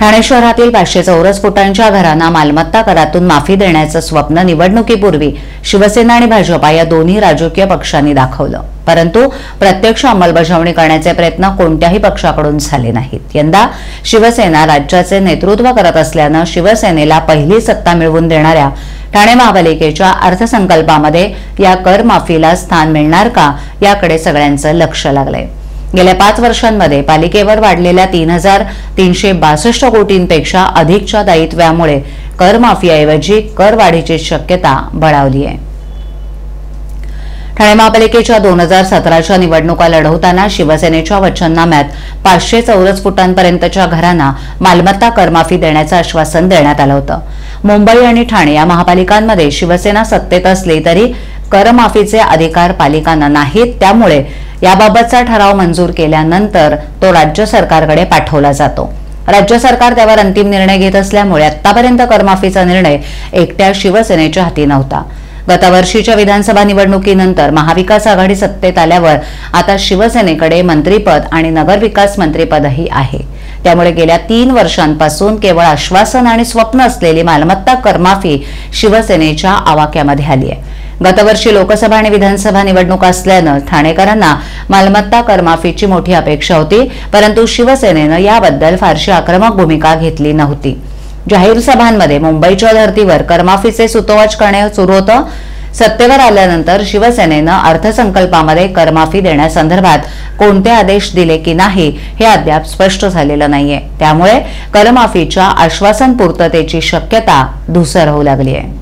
ठाणे शहरातील पाचशे चौरस फुटांच्या घरांना मालमत्ता करातून माफी देण्याचं स्वप्न निवडणुकीपूर्वी शिवसेना आणि भाजपा या दोन्ही राजकीय पक्षांनी दाखवलं. परंतु प्रत्यक्ष अंमलबजावणी करण्याचे प्रयत्न कोणत्याही पक्षाकडून झाले नाहीत. यंदा शिवसेना राज्याचे नेतृत्व करत असल्यानं शिवसेनेला पहिली सत्ता मिळवून देणाऱ्या ठाणे महापालिकेच्या अर्थसंकल्पामध्ये या कर माफीला स्थान मिळणार का याकडे सगळ्यांचं लक्ष लागलंय. गेल्या पाच वर्षांमध्ये पालिकेवर वाढलेल्या तीन हजार तीनशे बासष्ट कोटींपेक्षा अधिकच्या दायित्व्यामुळे करमाफीऐवजी करवाढीची शक्यता बळावली आहे. ठाणे महापालिकेच्या दोन हजार सतराच्या निवडणुका लढवताना शिवसेनेच्या वचननाम्यात पाचशे चौरस फुटांपर्यंतच्या घरांना मालमत्ता करमाफी देण्याचं आश्वासन देण्यात आलं होतं. मुंबई आणि ठाणे या महापालिकांमध्ये शिवसेना सत्तेत असली तरी करमाफीचे अधिकार पालिकांना नाहीत. त्यामुळे याबाबतचा ठराव मंजूर केल्यानंतर तो राज्य सरकारकडे पाठवला जातो. राज्य सरकार त्यावर अंतिम निर्णय घेत असल्यामुळे आतापर्यंत करमाफीचा निर्णय एकट्या शिवसेनेच्या हाती नव्हता. गतवर्षीच्या विधानसभा निवडणुकीनंतर महाविकास आघाडी सत्तेत आल्यावर आता शिवसेनेकडे मंत्रीपद आणि नगरविकास मंत्रीपदही आहे. त्यामुळे गेल्या तीन वर्षांपासून केवळ आश्वासन आणि स्वप्न असलेली मालमत्ता करमाफी शिवसेनेच्या आवाक्यामध्ये आली आहे. गतवर्षी लोकसभा आणि विधानसभा निवडणूक असल्यानं ठाणेकरांना मालमत्ता करमाफीची मोठी अपेक्षा होती परंतु शिवसेनेनं याबद्दल फारशी आक्रमक भूमिका घेतली नव्हती. जाहीर सभांमध्ये मुंबईच्या धर्तीवर करमाफीचे सुतोवाच करणे सुरू होतं. सत्तेवर आल्यानंतर शिवसेनेनं अर्थसंकल्पामध्ये करमाफी देण्यासंदर्भात कोणते आदेश दिले की नाही हे अद्याप स्पष्ट झालेलं नाहीये. त्यामुळे करमाफीच्या आश्वासन पूर्ततेची शक्यता धुसर होऊ लागली आहे